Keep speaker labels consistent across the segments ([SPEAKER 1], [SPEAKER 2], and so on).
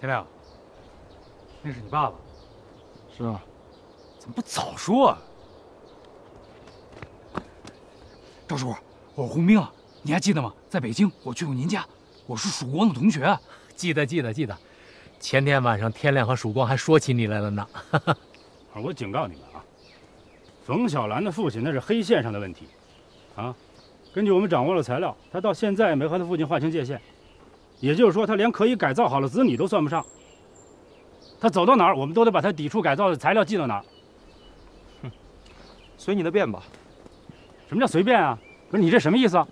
[SPEAKER 1] 天亮，那是你爸爸？
[SPEAKER 2] 是啊。
[SPEAKER 1] 怎么不早说啊？赵叔，我是洪兵啊，你还记得吗？在北京，我去过您家，我是曙光的同学。
[SPEAKER 3] 记得，记得，记得。前天晚上，天亮和曙光还说起你来了呢。
[SPEAKER 2] 我警告你们啊，冯小兰的父亲那是黑线上的问题，啊，根据我们掌握的材料，他到现在也没和他父亲划清界限，也就是说，他连可以改造好的子女都算不上。他走到哪儿，我们都得把他抵触改造的材料寄到哪儿。
[SPEAKER 4] 哼，随你的便吧。
[SPEAKER 2] 什么叫随便啊？不是你这什么意思啊？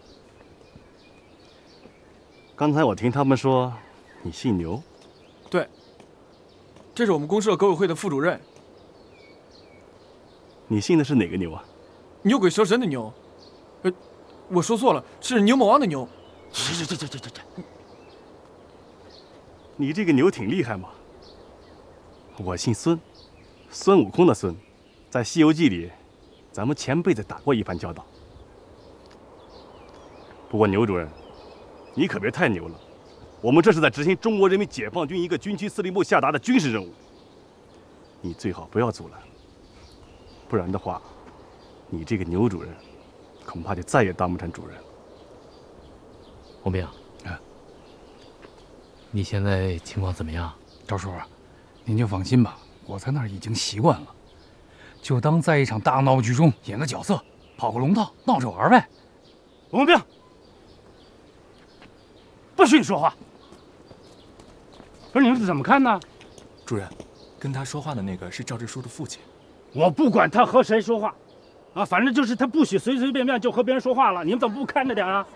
[SPEAKER 5] 刚才我听他们说，你姓牛。
[SPEAKER 4] 对，这是我们公社革委会的副主任。
[SPEAKER 5] 你姓的是哪个牛啊？
[SPEAKER 4] 牛鬼蛇神的牛。呃，我说错了，是牛魔王的牛。
[SPEAKER 5] 这这这这这这！你这个牛挺厉害嘛。我姓孙，孙悟空的孙，在《西游记》里，咱们前辈子打过一番交道。不过牛主任，你可别太牛了，我们这是在执行中国人民解放军一个军区司令部下达的军事任务，你最好不要阻拦，不然的话，你这个牛主任，恐怕就再也当不成主任。
[SPEAKER 3] 洪兵，你现在情况怎么样？
[SPEAKER 1] 赵叔。您就放心吧，我在那儿已经习惯了，就当在一场大闹剧中演个角色，跑个龙套，闹着玩呗。
[SPEAKER 2] 文兵，不许你说话！不是你们怎么看呢？
[SPEAKER 4] 主任，跟他说话的那个是赵志书的父亲。
[SPEAKER 2] 我不管他和谁说话，啊，反正就是他不许随随便便就和别人说话了。你们怎么不看着点啊？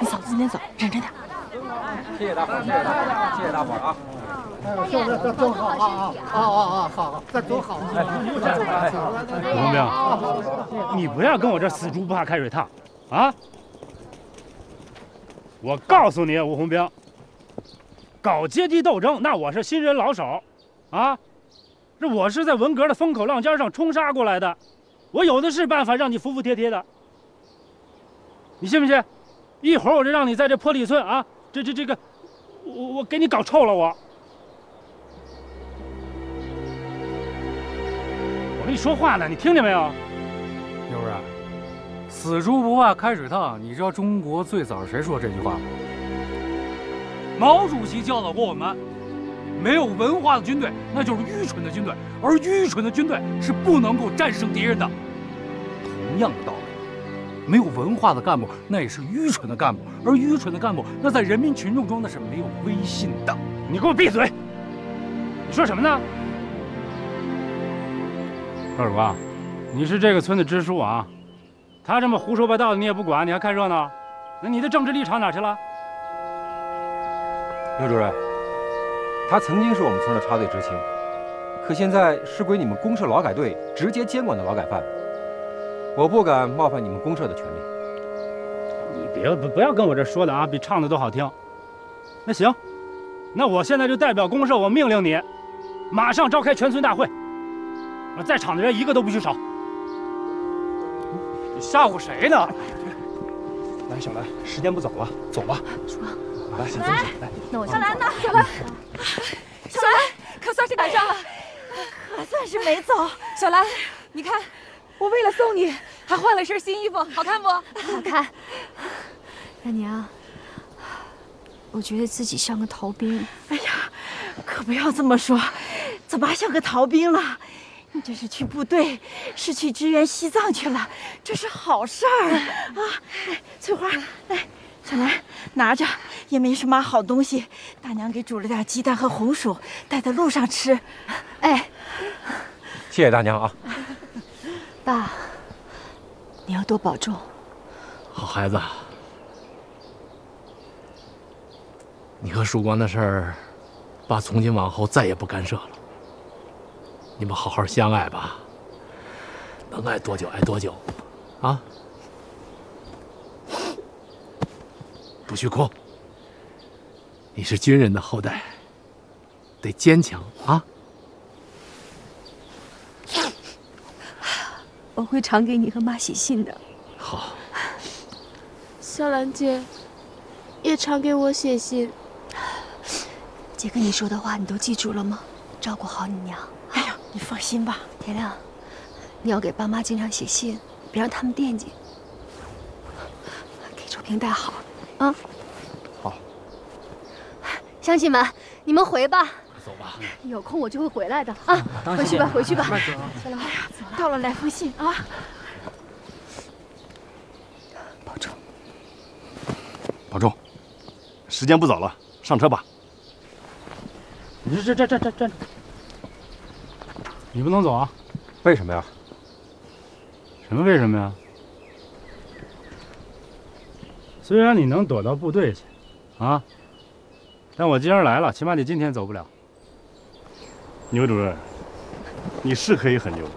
[SPEAKER 6] 你嫂子今天走，认真点。
[SPEAKER 7] 谢谢大伙，谢谢大伙，谢谢大伙啊！
[SPEAKER 8] 走走走，走好啊啊啊啊！好，再走好。哎，
[SPEAKER 2] 洪兵，你不要跟我这死猪不怕开水烫，啊！我告诉你，吴洪兵，搞阶级斗争，那我是新人老手，啊，这我是在文革的风口浪尖上冲杀过来的，我有的是办法让你服服帖帖的。你信不信？一会儿我就让你在这破里村啊，这这这个，我我给你搞臭了我。我跟你说话呢，你听见没有？
[SPEAKER 1] 牛主任，死猪不怕开水烫。你知道中国最早是谁说这句话吗？毛主席教导过我们，没有文化的军队，那就是愚蠢的军队，而愚蠢的军队是不能够战胜敌人的。同样的道理，没有文化的干部，那也是愚蠢的干部，而愚蠢的干部，那在人民群众中那是没有威信的。
[SPEAKER 2] 你给我闭嘴！你说什么呢？二瓜，你是这个村的支书啊，他这么胡说八道的你也不管，你还看热闹？那你的政治立场哪去了？
[SPEAKER 7] 刘主任，他曾经是我们村的插队知青，可现在是归你们公社劳改队直接监管的劳改犯，我不敢冒犯你们公社的权利。
[SPEAKER 2] 你别不不要跟我这说的啊，比唱的都好听。那行，那我现在就代表公社，我命令你，马上召开全村大会。在场的人一个都不许少！
[SPEAKER 1] 你吓唬谁呢？
[SPEAKER 4] 来，小兰，时间不早了，走吧。
[SPEAKER 6] 来，
[SPEAKER 4] 小兰，
[SPEAKER 6] 来，那我小兰呢？小兰，小兰，可算是赶上了，可算是没走。小兰，你看，我为了送你，还换了身新衣服，好看不？好
[SPEAKER 9] 看。大娘，我觉得自己像个逃兵。
[SPEAKER 6] 哎呀，可不要这么说，怎么还像个逃兵了？你这是去部队，是去支援西藏去了，这是好事儿啊！来，翠花，来，小兰，拿着，也没什么好东西，大娘给煮了点鸡蛋和红薯，带在路上吃。哎，
[SPEAKER 7] 谢谢大娘啊！
[SPEAKER 9] 爸，你要多保重。
[SPEAKER 3] 好孩子，你和曙光的事儿，爸从今往后再也不干涉了。你们好好相爱吧，能爱多久爱多久，啊！不许哭，你是军人的后代，得坚强啊！
[SPEAKER 9] 我会常给你和妈写信的。
[SPEAKER 3] 好，
[SPEAKER 10] 小兰姐，也常给我写信。
[SPEAKER 9] 姐跟你说的话你都记住了吗？照顾好你娘。
[SPEAKER 6] 哎呀，你放心吧，
[SPEAKER 9] 田亮，你要给爸妈经常写信，别让他们惦记。给周平带好，啊。
[SPEAKER 5] 好。
[SPEAKER 9] 乡亲们，你们回吧。
[SPEAKER 3] 走吧。
[SPEAKER 9] 有空我就会回来的啊。回去吧，回去吧。
[SPEAKER 6] 慢走。哎呀，到了来封信啊。
[SPEAKER 9] 保重。
[SPEAKER 5] 保重。时间不早了，上车吧。
[SPEAKER 2] 你这这这这这，你不能走啊！
[SPEAKER 7] 为什么呀？
[SPEAKER 2] 什么为什么呀？虽然你能躲到部队去，啊，但我既然来了，起码你今天走不了。
[SPEAKER 5] 牛主任，你是可以很牛，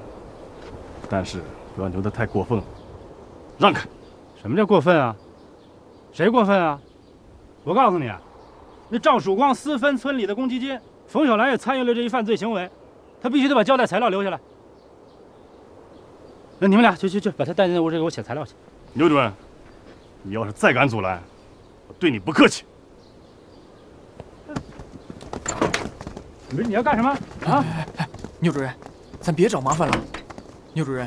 [SPEAKER 5] 但是不要牛得太过分了。让开！
[SPEAKER 2] 什么叫过分啊？谁过分啊？我告诉你，那赵曙光私分村里的公积金。冯小兰也参与了这一犯罪行为，他必须得把交代材料留下来。那你们俩去去去，把他带进屋去给我写材料去。
[SPEAKER 5] 牛主任，你要是再敢阻拦，我对你不客气。
[SPEAKER 2] 你说你要干什么啊？
[SPEAKER 4] 哎牛主任，咱别找麻烦了。牛主任，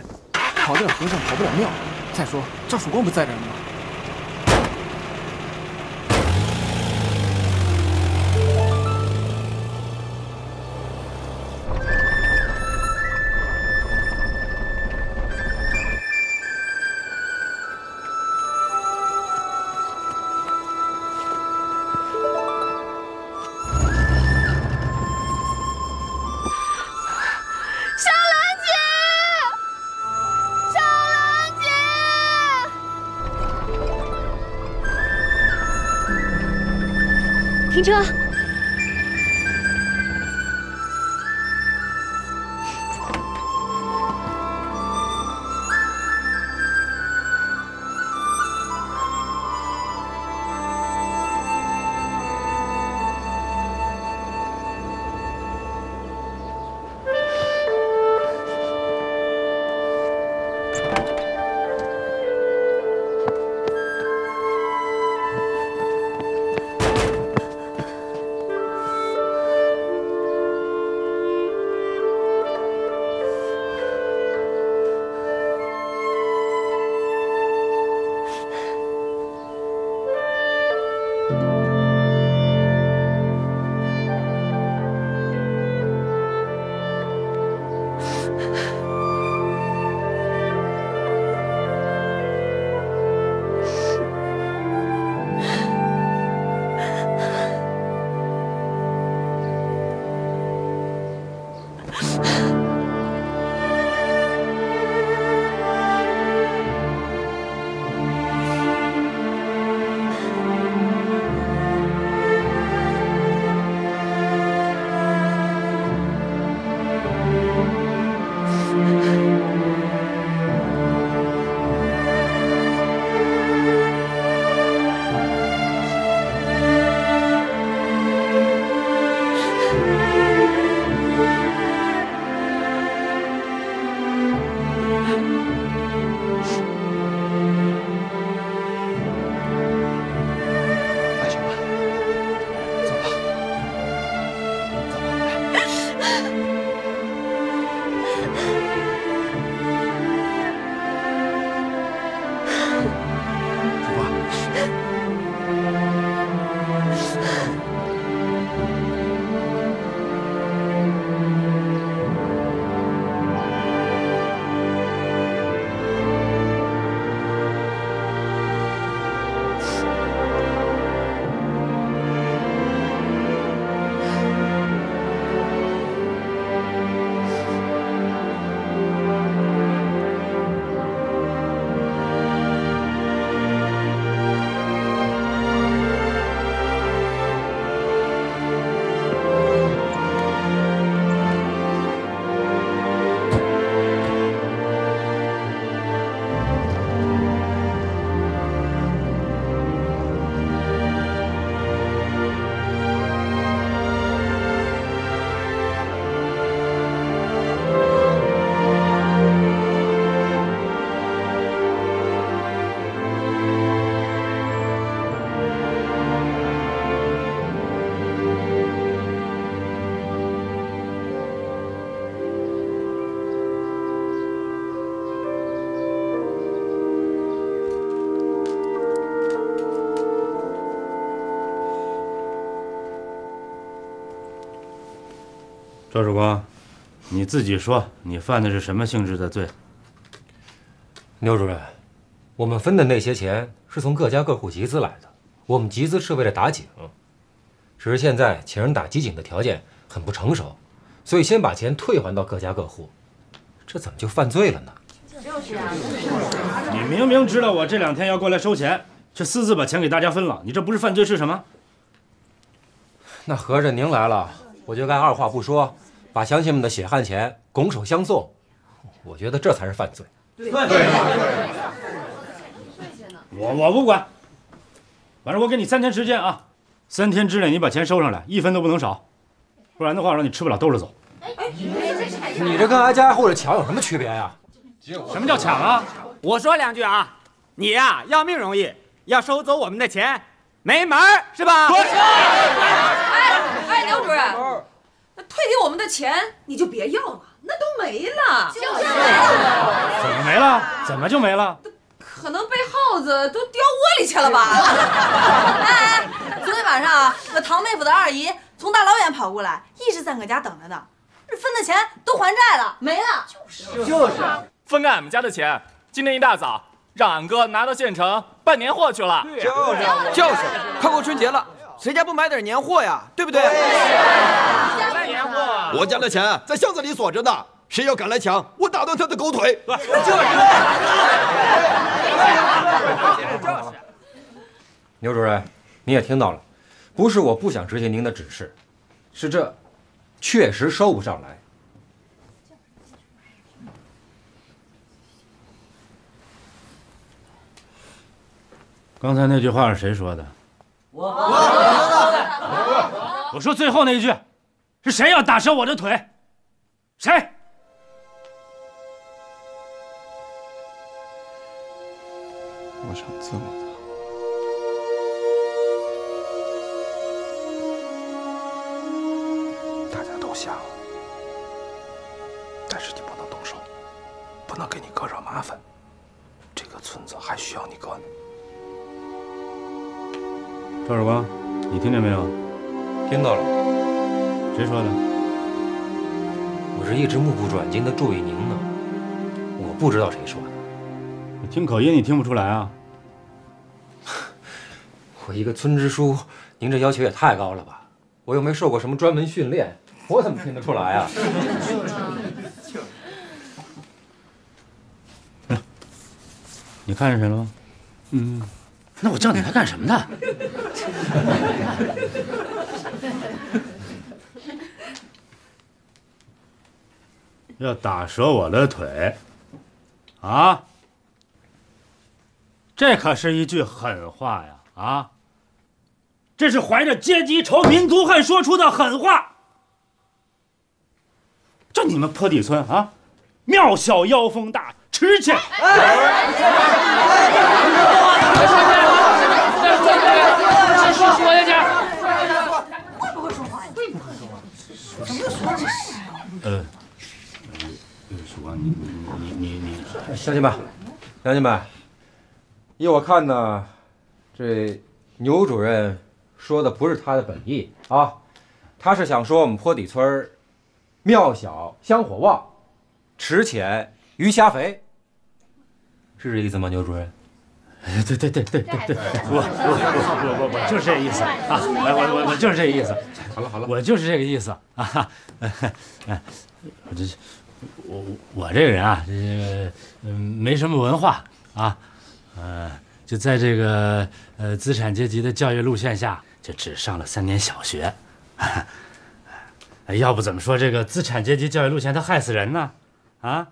[SPEAKER 4] 跑得了和尚跑不了庙。再说赵曙光不在这儿吗？
[SPEAKER 9] 车！Ha ha ha.
[SPEAKER 2] 赵曙光，你自己说，你犯的是什么性质的罪？
[SPEAKER 7] 牛主任，我们分的那些钱是从各家各户集资来的，我们集资是为了打井，只是现在请人打机井的条件很不成熟，所以先把钱退还到各家各户，这怎么就犯罪了呢？
[SPEAKER 6] 就是啊，
[SPEAKER 2] 你明明知道我这两天要过来收钱，却私自把钱给大家分了，你这不是犯罪是什么？
[SPEAKER 7] 那合着您来了，我就该二话不说，把乡亲们的血汗钱拱手相送，我觉得这才是犯罪。
[SPEAKER 2] 对对我我不管，反正我给你三天时间啊，三天之内你把钱收上来，一分都不能少，不然的话让你吃不了兜着走。
[SPEAKER 7] 你这跟挨家挨户的抢有什么区别呀？
[SPEAKER 2] 什么叫抢啊？
[SPEAKER 10] 我说两句啊，你呀、要命容易，要收走我们的钱没门儿是吧？
[SPEAKER 11] 哎，哎，刘主任，那退给我们的钱你就别要了，那都没了。
[SPEAKER 2] 就是怎么没了？怎么就没了？
[SPEAKER 11] 可能被耗子都叼窝里去了吧？
[SPEAKER 6] 哎 哎，昨天晚上啊，我堂妹夫的二姨从大老远跑过来，一直在我家等着呢。这分的钱都还债了，没了。
[SPEAKER 12] 就是就是分给俺们家的钱，今天一大早让俺哥拿到县城办年货去了。
[SPEAKER 4] 就是就是，快过春节了，谁家不买点年货呀？对不对？
[SPEAKER 12] 办年货，
[SPEAKER 13] 我家的钱在箱子里锁着呢，谁要敢来抢，我打断他的狗腿。
[SPEAKER 7] 就 是牛主任，你也听到了，不是我不想执行您的指示，是这确实收不上来。
[SPEAKER 2] 刚才那句话是谁说的？
[SPEAKER 8] 我
[SPEAKER 2] 我说最后那一句，是谁要打折我的腿？谁？
[SPEAKER 5] 我想
[SPEAKER 7] 自刎睛的注意您呢，我不知道谁说的。
[SPEAKER 2] 你听口音，你听不出来啊？
[SPEAKER 7] 我一个村支书，您这要求也太高了吧？我又没受过什么专门训练，我怎么听得出来啊？
[SPEAKER 2] 你看见谁了吗？嗯，那我叫你来干什么呢？要打折我的腿，啊？这可是一句狠话呀！啊，这是怀着阶级仇、民族恨说出的狠话。就你们坡地村啊，庙小妖风大，吃去！
[SPEAKER 3] 再说说下去。
[SPEAKER 6] 会不会说话？会不会说话？怎么又说这事？
[SPEAKER 2] 呃，曙光，你你你你你，
[SPEAKER 7] 乡亲们，乡亲们，依我看呢，这牛主任说的不是他的本意啊，他是想说我们坡底村儿庙小香火旺，池浅鱼虾肥，是这意思吗？牛主任？
[SPEAKER 2] 对对对对对对，我我我我我就是这意思啊，我我我就是这个意思。
[SPEAKER 7] 好了好了，
[SPEAKER 2] 我就是这个意思啊。哎，我这是我我这个人啊，这个嗯没什么文化啊，呃，就在这个呃资产阶级的教育路线下，就只上了三年小学。哎，要不怎么说这个资产阶级教育路线它害死人呢？啊？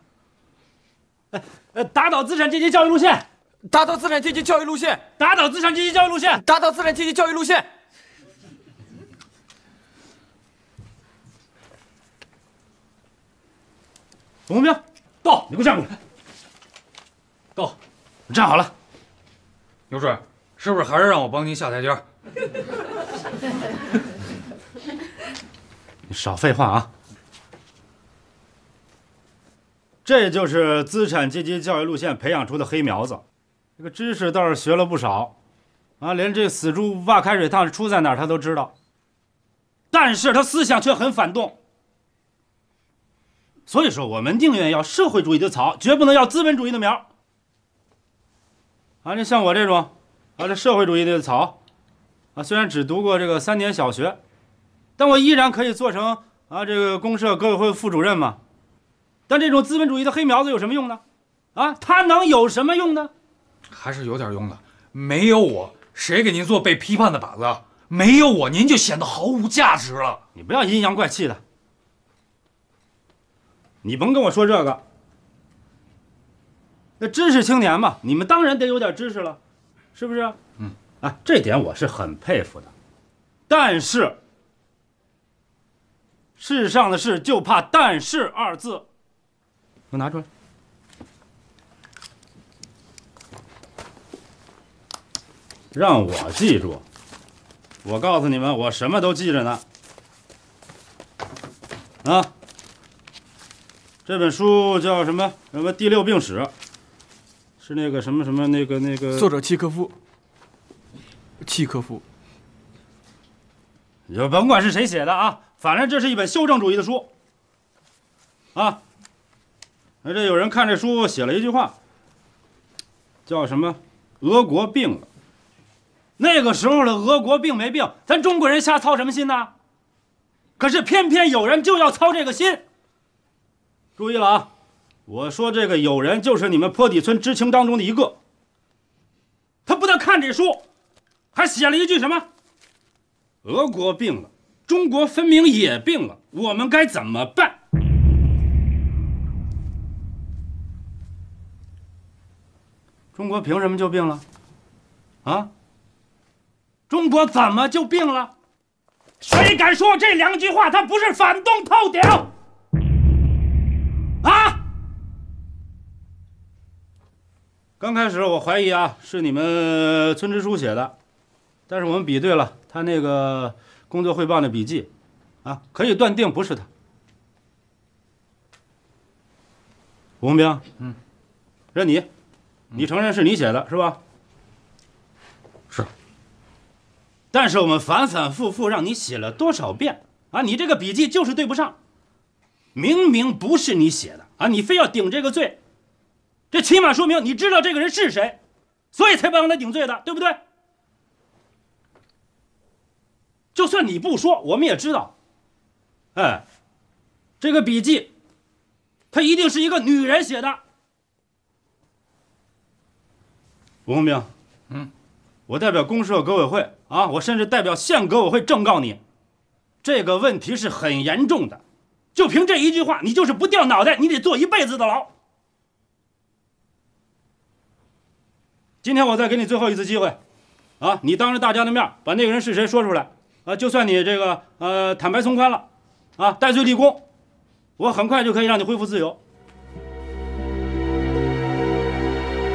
[SPEAKER 2] 哎呃，打倒资产阶级教育路线。
[SPEAKER 4] 打倒资产阶级教育路线，
[SPEAKER 2] 打倒资产阶级教育路线，
[SPEAKER 4] 打倒资产阶级教育路线。
[SPEAKER 2] 董红兵，到，你给我站过来。到，你站好了。
[SPEAKER 1] 牛顺，是不是还是让我帮您下台阶？
[SPEAKER 2] 你少废话啊！这就是资产阶级教育路线培养出的黑苗子，这个知识倒是学了不少，啊，连这死猪不怕开水烫出在哪儿他都知道，但是他思想却很反动，所以说，我们宁愿要社会主义的草，绝不能要资本主义的苗。啊，这像我这种，啊，这社会主义的草，啊，虽然只读过这个三年小学，但我依然可以做成啊这个公社革委会副主任嘛。但这种资本主义的黑苗子有什么用呢？啊，它能有什么用呢？
[SPEAKER 1] 还是有点用的。没有我，谁给您做被批判的靶子？没有我，您就显得毫无价值了。
[SPEAKER 2] 你不要阴阳怪气的。你甭跟我说这个。那知识青年嘛，你们当然得有点知识了，是不是？
[SPEAKER 1] 嗯，
[SPEAKER 2] 啊，这点我是很佩服的。但是，世上的事就怕“但是”二字。给我拿出来。让我记住，我告诉你们，我什么都记着呢。啊，这本书叫什么？什么第六病史？是那个什么什么那个那个
[SPEAKER 4] 作者契科夫。契科夫，
[SPEAKER 2] 你就甭管是谁写的啊，反正这是一本修正主义的书。啊，那这有人看这书写了一句话，叫什么？俄国病了。那个时候的俄国病没病，咱中国人瞎操什么心呢？可是偏偏有人就要操这个心。注意了啊！我说这个有人就是你们坡底村知青当中的一个。他不但看这书，还写了一句什么？俄国病了，中国分明也病了，我们该怎么办？中国凭什么就病了？啊？中国怎么就病了？谁敢说这两句话他不是反动透顶？啊！刚开始我怀疑啊是你们村支书写的，但是我们比对了他那个工作汇报的笔记，啊，可以断定不是他。吴红兵，
[SPEAKER 1] 嗯，
[SPEAKER 2] 认你，你承认是你写的是吧？
[SPEAKER 1] 是。
[SPEAKER 2] 但是我们反反复复让你写了多少遍啊？你这个笔记就是对不上，明明不是你写的啊，你非要顶这个罪，这起码说明你知道这个人是谁，所以才不让他顶罪的，对不对？就算你不说，我们也知道，哎，这个笔记，他一定是一个女人写的。吴红兵，
[SPEAKER 1] 嗯。
[SPEAKER 2] 我代表公社革委会啊，我甚至代表县革委会正告你，这个问题是很严重的。就凭这一句话，你就是不掉脑袋，你得坐一辈子的牢。今天我再给你最后一次机会，啊，你当着大家的面把那个人是谁说出来，啊，就算你这个呃坦白从宽了，啊，戴罪立功，我很快就可以让你恢复自由。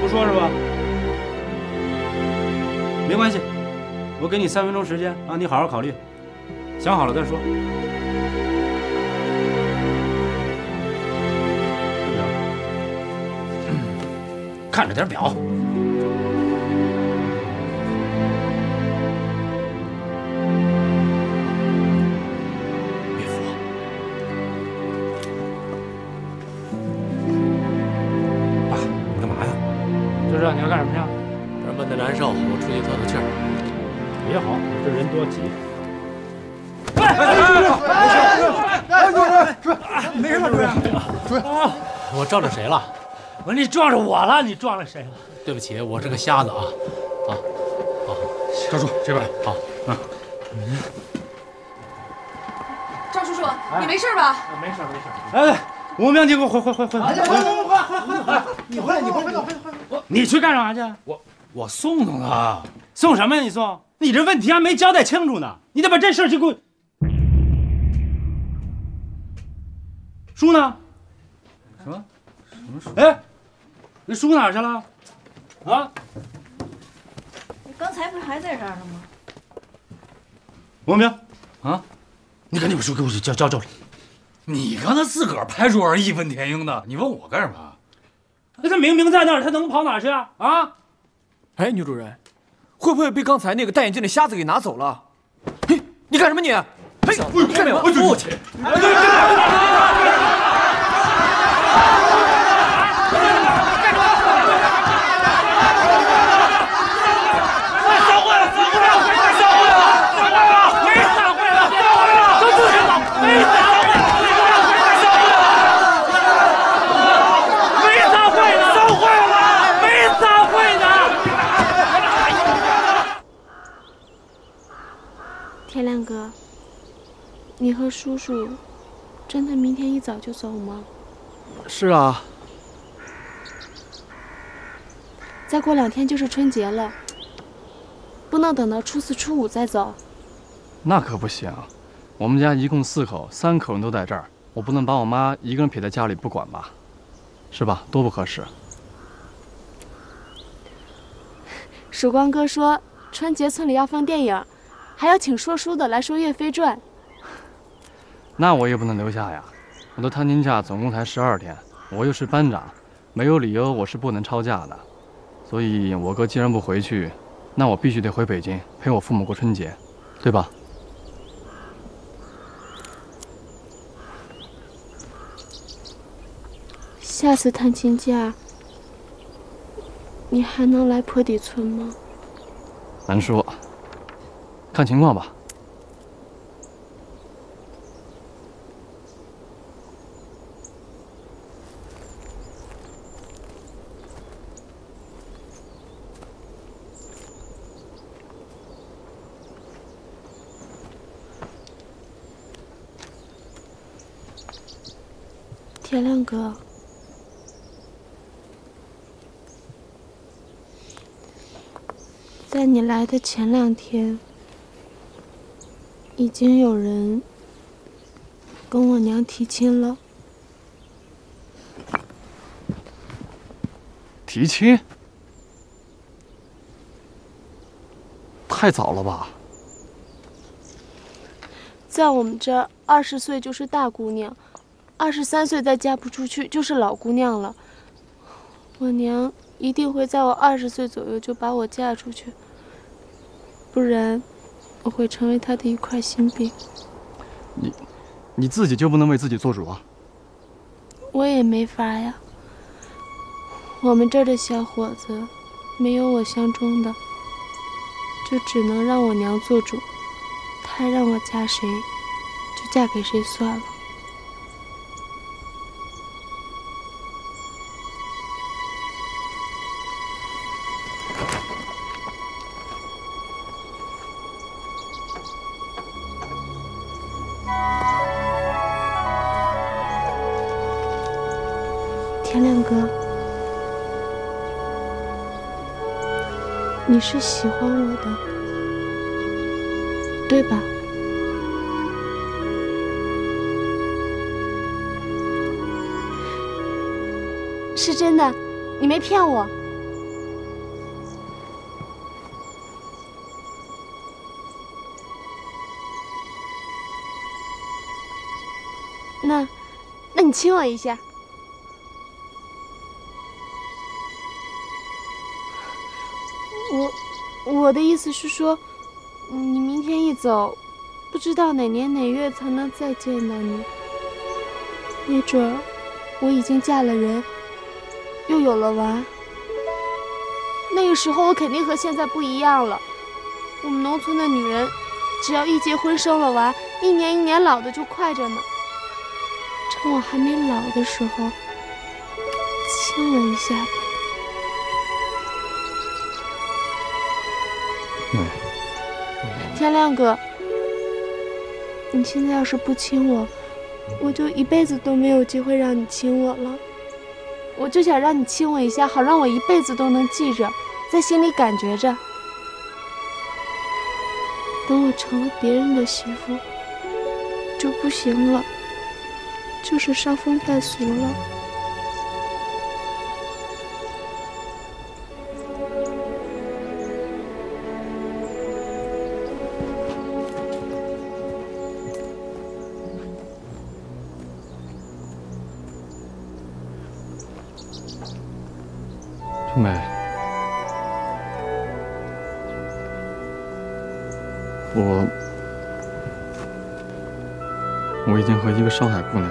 [SPEAKER 2] 不说是吧？没关系，我给你三分钟时间啊，你好好考虑，想好了再说。看着点表。
[SPEAKER 1] 就这，你要干什么去？
[SPEAKER 3] 这闷得难受，我出去透透气儿。
[SPEAKER 2] 也好，这人多挤。
[SPEAKER 8] 哎，主任，主任，没事吧，主任？主任，
[SPEAKER 3] 我撞着谁了？
[SPEAKER 2] 我说你撞着我了，你撞了谁了？
[SPEAKER 3] 对不起，我是个瞎子啊！啊，好，
[SPEAKER 1] 赵叔这边
[SPEAKER 3] 好。
[SPEAKER 2] 嗯。
[SPEAKER 11] 赵叔叔，你没事吧？
[SPEAKER 2] 没事没事。哎，吴明，你给我回回回回。
[SPEAKER 8] 快快快快快快！你回来，你回来，快快快！
[SPEAKER 2] 你去干啥去？
[SPEAKER 1] 我我送送他。
[SPEAKER 2] 送什么呀？你送？你这问题还没交代清楚呢，你得把这事儿去给我。书呢？
[SPEAKER 1] 什么？什么书？
[SPEAKER 2] 哎，那书哪去了？啊？
[SPEAKER 6] 你刚才不是还在这儿呢吗？
[SPEAKER 2] 王明，
[SPEAKER 1] 啊，
[SPEAKER 2] 你赶紧把书给我交交交来。
[SPEAKER 1] 你刚才自个儿拍桌上义愤填膺的，你问我干什么？
[SPEAKER 2] 那他明明在那儿，他能跑哪去啊？啊？
[SPEAKER 4] 哎，女主人，会不会被刚才那个戴眼镜的瞎子给拿走了？嘿，你干什么你？嘿，你干什么？
[SPEAKER 3] 父亲。
[SPEAKER 14] 天亮哥，你和叔叔真的明天一早就走吗？
[SPEAKER 12] 是啊，
[SPEAKER 14] 再过两天就是春节了，不能等到初四初五再走。
[SPEAKER 12] 那可不行。我们家一共四口，三口人都在这儿，我不能把我妈一个人撇在家里不管吧？是吧？多不合适。
[SPEAKER 14] 曙光哥说春节村里要放电影，还要请说书的来说《岳飞传》。
[SPEAKER 12] 那我也不能留下呀！我的探亲假总共才十二天，我又是班长，没有理由我是不能超假的。所以，我哥既然不回去，那我必须得回北京陪我父母过春节，对吧？
[SPEAKER 14] 下次探亲假，你还能来坡底村吗？
[SPEAKER 12] 难说，看情况吧。
[SPEAKER 14] 天亮哥，在你来的前两天，已经有人跟我娘提亲了。
[SPEAKER 12] 提亲？太早了吧？
[SPEAKER 14] 在我们这儿，二十岁就是大姑娘，二十三岁再嫁不出去就是老姑娘了。我娘一定会在我二十岁左右就把我嫁出去，不然我会成为她的一块心病。
[SPEAKER 12] 你，你自己就不能为自己做主啊？
[SPEAKER 14] 我也没法呀。我们这儿的小伙子，没有我相中的，就只能让我娘做主。她让我嫁谁，就嫁给谁算了。你是喜欢我的，对吧？是真的，你没骗我。那，那你亲我一下。我的意思是说，你明天一走，不知道哪年哪月才能再见到你。没准儿我已经嫁了人，又有了娃。那个时候我肯定和现在不一样了。我们农村的女人，只要一结婚生了娃，一年一年老的就快着呢。趁我还没老的时候，亲我一下天亮哥，你现在要是不亲我，我就一辈子都没有机会让你亲我了。我就想让你亲我一下，好让我一辈子都能记着，在心里感觉着。等我成了别人的媳妇，就不行了，就是伤风败俗了。
[SPEAKER 12] 妹，我我已经和一个上海姑娘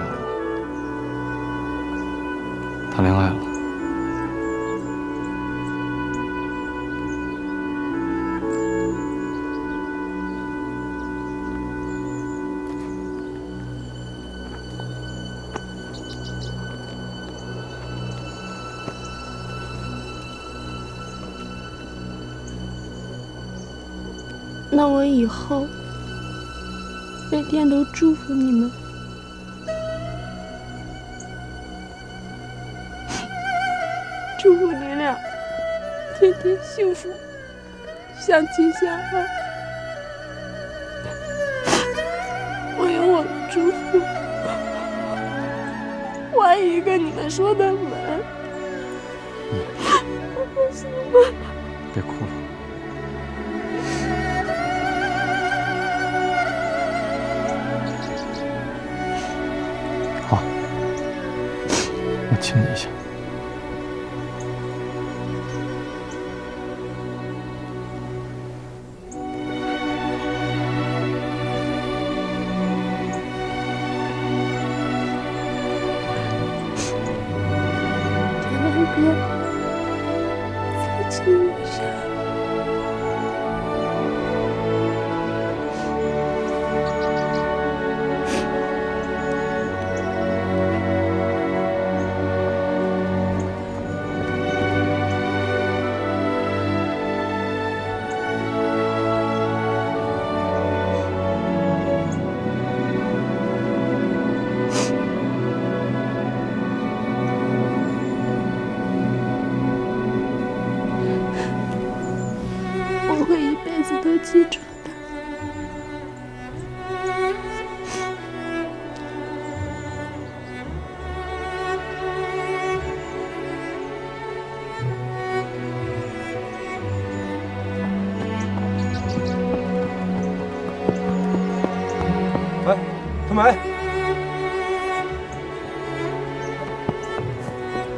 [SPEAKER 14] 亲你
[SPEAKER 12] 一下。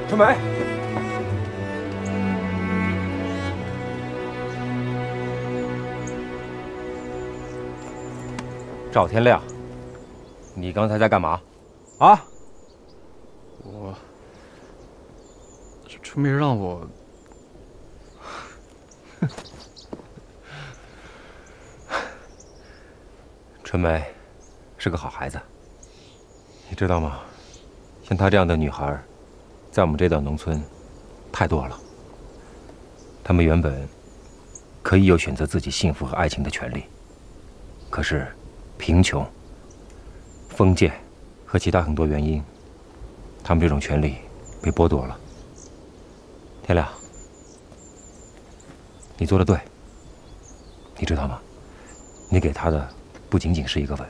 [SPEAKER 7] 春梅，赵天亮，你刚才在干嘛？啊？
[SPEAKER 12] 我这春梅让我，
[SPEAKER 7] 春梅是个好孩子，你知道吗？像她这样的女孩，在我们这段农村太多了。他们原本可以有选择自己幸福和爱情的权利，可是贫穷、封建和其他很多原因，他们这种权利被剥夺了。天亮，你做的对，你知道吗？你给他的不仅仅是一个吻，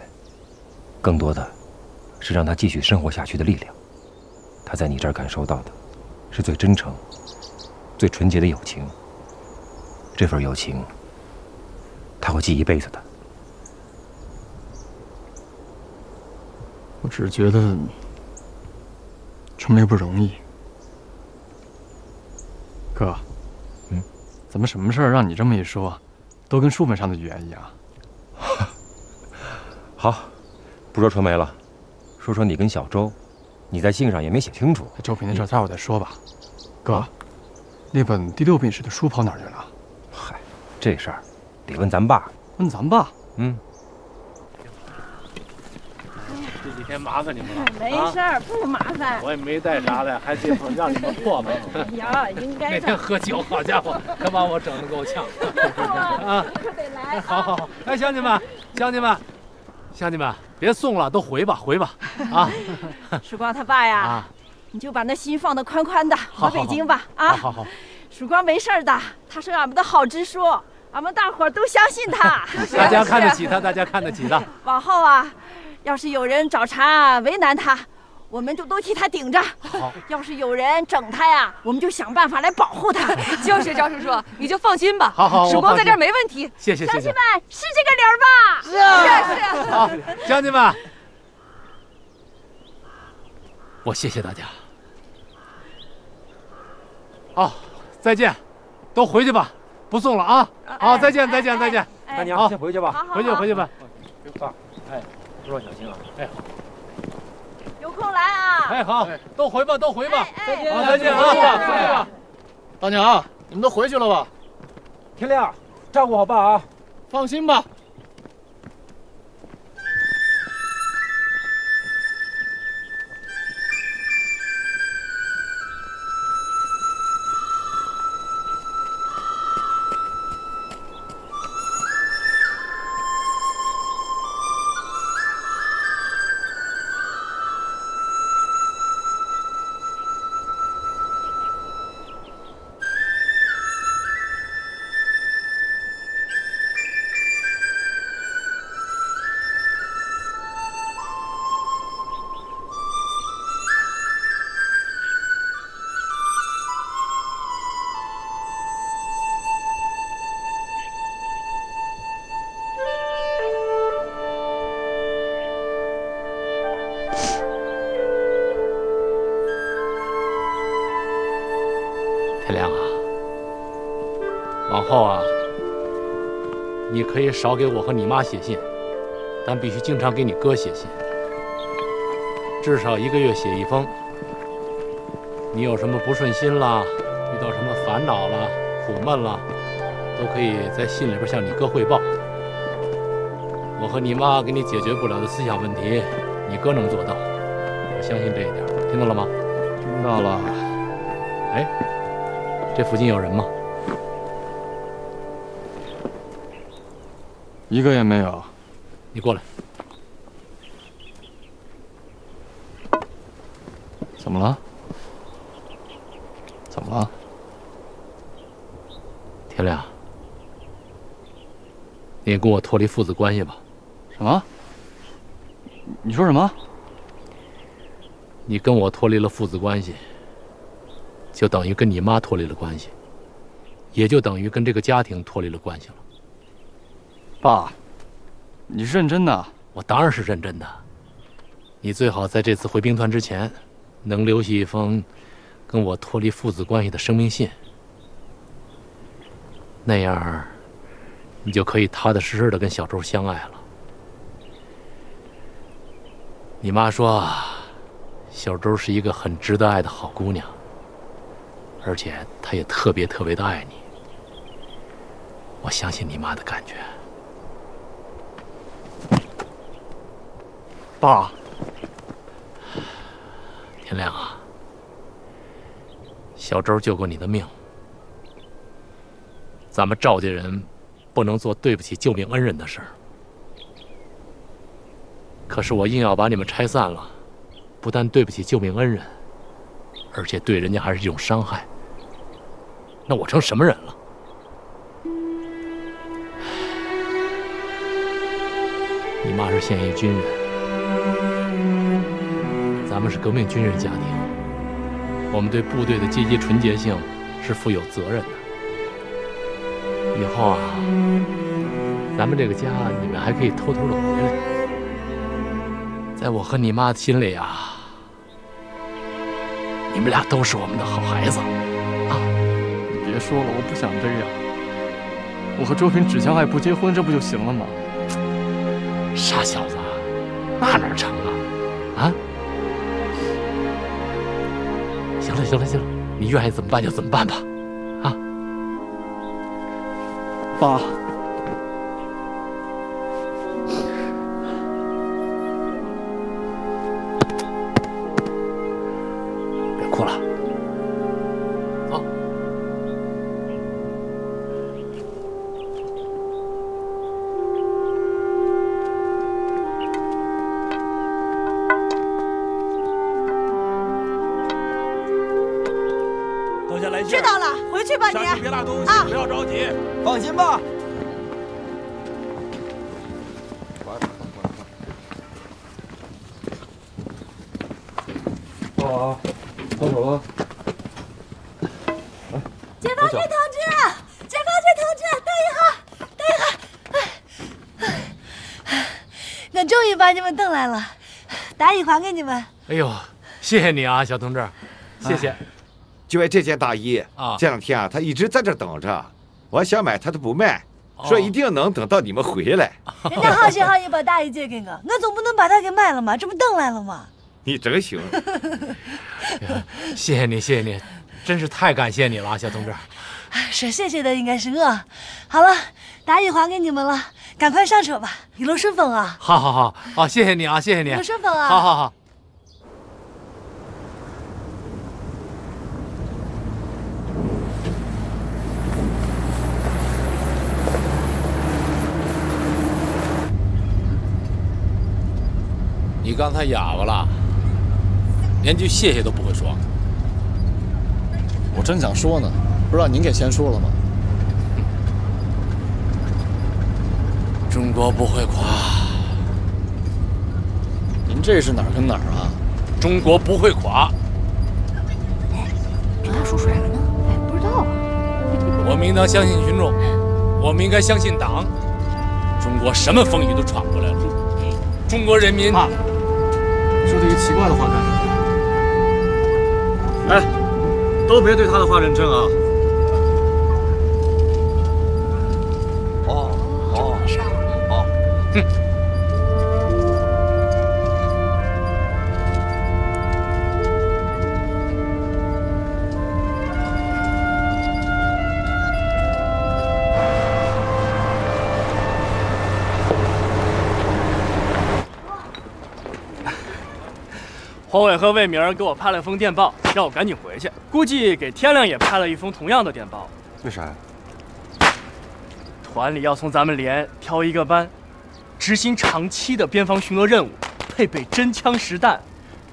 [SPEAKER 7] 更多的是让他继续生活下去的力量。她在你这儿感受到的，是最真诚、最纯洁的友情。这份友情，他会记一辈子的。
[SPEAKER 12] 我只是觉得春梅不容易。哥，
[SPEAKER 7] 嗯，
[SPEAKER 12] 怎么什么事儿让你这么一说，都跟书本上的语言一样？
[SPEAKER 7] 好，不说春梅了，说说你跟小周，你在信上也没写清楚。
[SPEAKER 12] 周平的事儿待会儿再说吧。哥，那本第六病史的书跑哪儿去了？
[SPEAKER 7] 嗨，这事儿得问咱爸。
[SPEAKER 12] 问咱爸？
[SPEAKER 7] 嗯。
[SPEAKER 3] 这几天麻烦你们了。
[SPEAKER 6] 没事儿，不麻烦。
[SPEAKER 3] 我也没带啥来，还这会让你们破门。
[SPEAKER 6] 哎呀，应该
[SPEAKER 3] 那天喝酒，好家伙，可把我整得够呛。啊，
[SPEAKER 6] 可得来。
[SPEAKER 3] 好好好，哎，乡亲们，乡亲们，乡亲们，别送了，都回吧，回吧。啊，
[SPEAKER 6] 曙光他爸呀，
[SPEAKER 3] 啊
[SPEAKER 6] 你就把那心放得宽宽的，回北京吧。啊，
[SPEAKER 3] 好好好。
[SPEAKER 6] 曙光没事儿的，他是俺们的好支书，俺们大伙儿都相信他。
[SPEAKER 3] 大家看得起他，大家看得起他。
[SPEAKER 6] 往后啊，要是有人找茬为难他，我们就都替他顶着。
[SPEAKER 3] 好，
[SPEAKER 6] 要是有人整他呀，我们就想办法来保护他。
[SPEAKER 11] 就是赵叔叔，你就放心吧。
[SPEAKER 3] 好好我
[SPEAKER 11] 曙光在这儿没问题。
[SPEAKER 3] 谢谢谢谢
[SPEAKER 6] 乡亲们，是这个理儿吧？
[SPEAKER 11] 是啊是啊
[SPEAKER 3] 好，乡亲们，我谢谢大家。好，再见，都回去吧，不送了啊！好，再见，再见，再见。
[SPEAKER 7] 大娘
[SPEAKER 3] 好
[SPEAKER 7] 先回去吧
[SPEAKER 6] 好好
[SPEAKER 3] 回去，回去吧。
[SPEAKER 7] 爸，哎，路上小心啊！
[SPEAKER 3] 哎，
[SPEAKER 6] 有空来啊！
[SPEAKER 3] 哎，好，都回吧，都回吧。
[SPEAKER 6] 再见
[SPEAKER 3] 好，再见啊！
[SPEAKER 6] 再见
[SPEAKER 3] 回去吧。
[SPEAKER 12] 大娘，你们都回去了吧？
[SPEAKER 7] 天亮，照顾好爸啊！
[SPEAKER 12] 放心吧。
[SPEAKER 3] 可以少给我和你妈写信，但必须经常给你哥写信，至少一个月写一封。你有什么不顺心啦，遇到什么烦恼啦、苦闷啦，都可以在信里边向你哥汇报。我和你妈给你解决不了的思想问题，你哥能做到，我相信这一点，听到了吗？
[SPEAKER 12] 听到了。
[SPEAKER 3] 哎，这附近有人吗？
[SPEAKER 12] 一个也没有。
[SPEAKER 3] 你过来。
[SPEAKER 12] 怎么了？怎么了？
[SPEAKER 3] 天亮，你也跟我脱离父子关系吧。
[SPEAKER 12] 什么？你说什么？
[SPEAKER 3] 你跟我脱离了父子关系，就等于跟你妈脱离了关系，也就等于跟这个家庭脱离了关系了。
[SPEAKER 12] 爸，你是认真的？
[SPEAKER 3] 我当然是认真的。你最好在这次回兵团之前，能留下一封跟我脱离父子关系的声明信，那样你就可以踏踏实实的跟小周相爱了。你妈说，小周是一个很值得爱的好姑娘，而且她也特别特别的爱你。我相信你妈的感觉。
[SPEAKER 12] 爸，
[SPEAKER 3] 天亮啊，小周救过你的命，咱们赵家人不能做对不起救命恩人的事儿。可是我硬要把你们拆散了，不但对不起救命恩人，而且对人家还是一种伤害。那我成什么人了？你妈是现役军人，咱们是革命军人家庭，我们对部队的阶级纯洁性是负有责任的。以后啊，咱们这个家，你们还可以偷偷的回来。在我和你妈的心里啊，你们俩都是我们的好孩子。
[SPEAKER 12] 你别说了，我不想这样。我和周平只相爱不结婚，这不就行了吗？
[SPEAKER 3] 傻小子，那哪成啊？啊！行了行了，你愿意怎么办就怎么办吧。啊，
[SPEAKER 12] 爸。
[SPEAKER 6] 还给你们。
[SPEAKER 3] 哎呦，谢谢你啊，小同志，谢谢。
[SPEAKER 15] 就为这件大衣
[SPEAKER 3] 啊
[SPEAKER 15] 这两天啊，他一直在这等着，我想买他都不卖，说一定能等到你们回来。
[SPEAKER 6] 人家好心好意把大衣借给我，我总不能把它给卖了嘛，这不等来了吗？
[SPEAKER 15] 你真行，
[SPEAKER 3] 谢谢你，谢谢你，真是太感谢你了啊，小同志。
[SPEAKER 6] 说谢谢的应该是我。好了，大衣还给你们了，赶快上车吧，一路顺风啊！
[SPEAKER 3] 好好好好，谢谢你啊，谢谢你。
[SPEAKER 6] 一路顺风啊！
[SPEAKER 3] 好好好。你刚才哑巴了，连句谢谢都不会说。
[SPEAKER 16] 我正想说呢，不知道您给先说了吗？
[SPEAKER 3] 中国不会垮。
[SPEAKER 16] 您这是哪儿跟哪儿啊？
[SPEAKER 3] 中国不会垮。
[SPEAKER 9] 这大叔说什么呢？哎，不知道啊。
[SPEAKER 3] 我们应当相信群众，我们应该相信党。中国什么风雨都闯过来了，中国人民。
[SPEAKER 12] 说这些奇怪的话干什么？
[SPEAKER 16] 哎，都别对他的话认真啊！
[SPEAKER 17] 黄伟和魏明给我拍了封电报，让我赶紧回去。估计给天亮也拍了一封同样的电报。
[SPEAKER 18] 为啥呀？
[SPEAKER 17] 团里要从咱们连挑一个班，执行长期的边防巡逻任务，配备真枪实弹。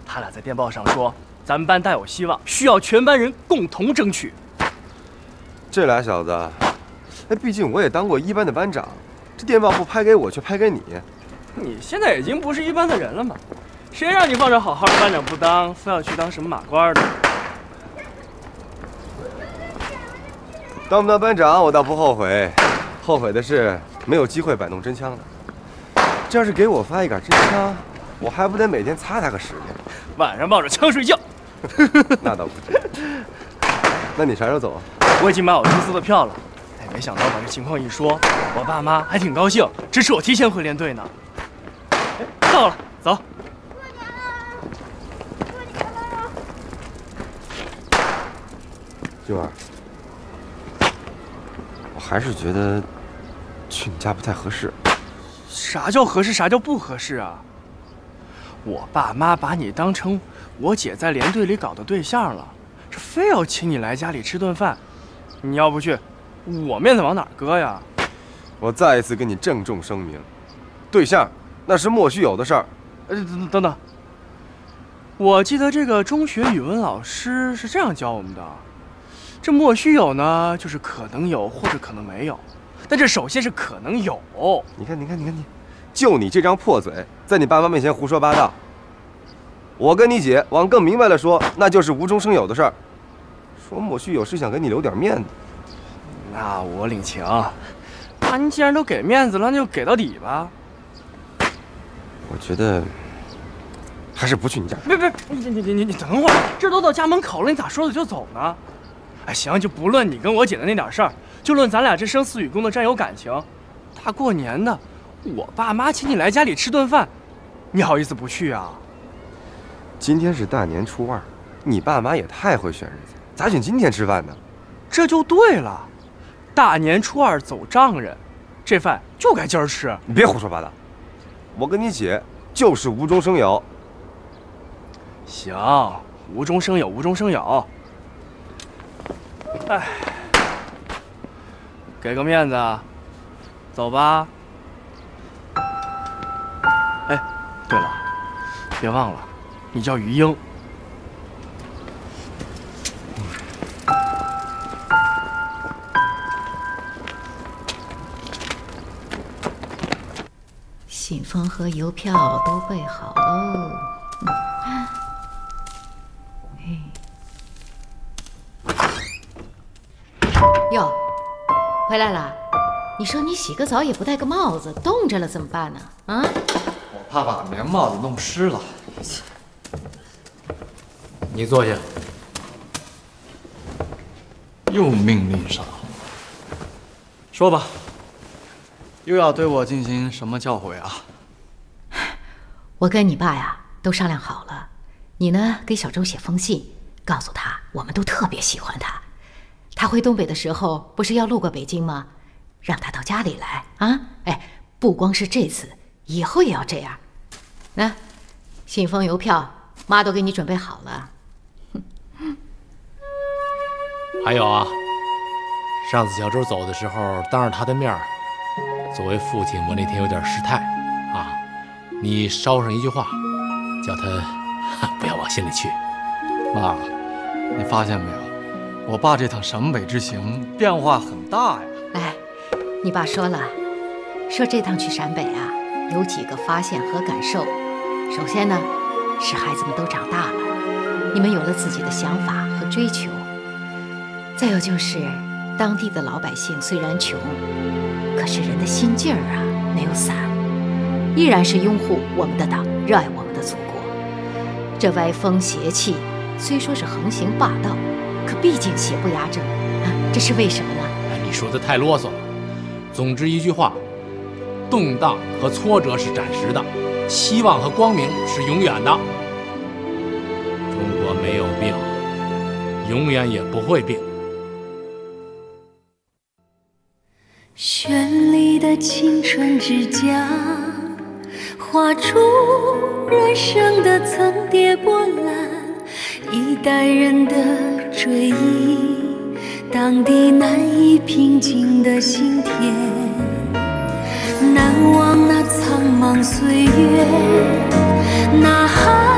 [SPEAKER 17] 他俩在电报上说，咱们班大有希望，需要全班人共同争取。
[SPEAKER 18] 这俩小子，哎，毕竟我也当过一班的班长，这电报不拍给我，却拍给你，
[SPEAKER 17] 你现在已经不是一班的人了嘛？谁让你放着好好的班长不当，非要去当什么马官的？
[SPEAKER 18] 当不当班长我倒不后悔，后悔的是没有机会摆弄真枪了。这要是给我发一杆真枪，我还不得每天擦他个十年？
[SPEAKER 17] 晚上抱着枪睡觉？
[SPEAKER 18] 那倒不至于。那你啥时候走啊？
[SPEAKER 17] 我已经买好公司的票了。哎，没想到把这情况一说，我爸妈还挺高兴，支持我提前回连队呢。哎，到了，走。
[SPEAKER 18] 静儿，我还是觉得去你家不太合适。
[SPEAKER 17] 啥叫合适？啥叫不合适啊？我爸妈把你当成我姐在连队里搞的对象了，这非要请你来家里吃顿饭。你要不去，我面子往哪儿搁呀？
[SPEAKER 18] 我再一次跟你郑重声明，对象那是莫须有的事儿。
[SPEAKER 17] 呃，等等等，我记得这个中学语文老师是这样教我们的：这莫须有呢，就是可能有或者可能没有，但这首先是可能有。
[SPEAKER 18] 你看，你看，你看你，就你这张破嘴，在你爸妈面前胡说八道。我跟你姐往更明白了说，那就是无中生有的事儿。说莫须有是想给你留点面子。
[SPEAKER 17] 那我领情。那您既然都给面子了，那就给到底吧。
[SPEAKER 18] 我觉得还是不去你家。
[SPEAKER 17] 别别，你你你你你等会儿，这都到家门口了，你咋说走就走呢？哎，行，就不论你跟我姐的那点事儿，就论咱俩这生死与共的战友感情。大过年的，我爸妈请你来家里吃顿饭，你好意思不去啊？
[SPEAKER 18] 今天是大年初二，你爸妈也太会选日子，咋选今天吃饭呢？
[SPEAKER 17] 这就对了，大年初二走丈人，这饭就该今儿吃。
[SPEAKER 18] 你别胡说八道，我跟你姐就是无中生有。
[SPEAKER 17] 行，无中生有，无中生有。哎，给个面子，走吧。哎，对了，别忘了，你叫于英。
[SPEAKER 19] 信封和邮票都备好喽。你说你洗个澡也不戴个帽子，冻着了怎么办呢？啊？
[SPEAKER 12] 我怕把棉帽子弄湿了。
[SPEAKER 3] 你坐下。
[SPEAKER 12] 又命令上了。说吧，又要对我进行什么教诲啊？
[SPEAKER 19] 我跟你爸呀都商量好了，你呢给小周写封信，告诉他我们都特别喜欢他。他回东北的时候不是要路过北京吗？让他到家里来啊！哎，不光是这次，以后也要这样。那信封、邮票，妈都给你准备好了。
[SPEAKER 3] 还有啊，上次小周走的时候，当着他的面儿，作为父亲，我那天有点失态啊。你捎上一句话，叫他 不要往心里去。
[SPEAKER 12] 妈，你发现没有，我爸这趟陕北之行变化很大呀。
[SPEAKER 19] 哎，你爸说了，说这趟去陕北啊，有几个发现和感受。首先呢，是孩子们都长大了，你们有了自己的想法和追求。再有就是，当地的老百姓虽然穷，可是人的心劲儿啊没有散，依然是拥护我们的党，热爱我们的祖国。这歪风邪气虽说是横行霸道，可毕竟邪不压正啊，这是为什么呢？
[SPEAKER 3] 你说的太啰嗦了。总之一句话，动荡和挫折是暂时的，希望和光明是永远的。中国没有病，永远也不会病。
[SPEAKER 20] 绚丽的青春之家，画出人生的层叠波澜，一代人的追忆，当地难以平静的心田，难忘那苍茫岁月，那海。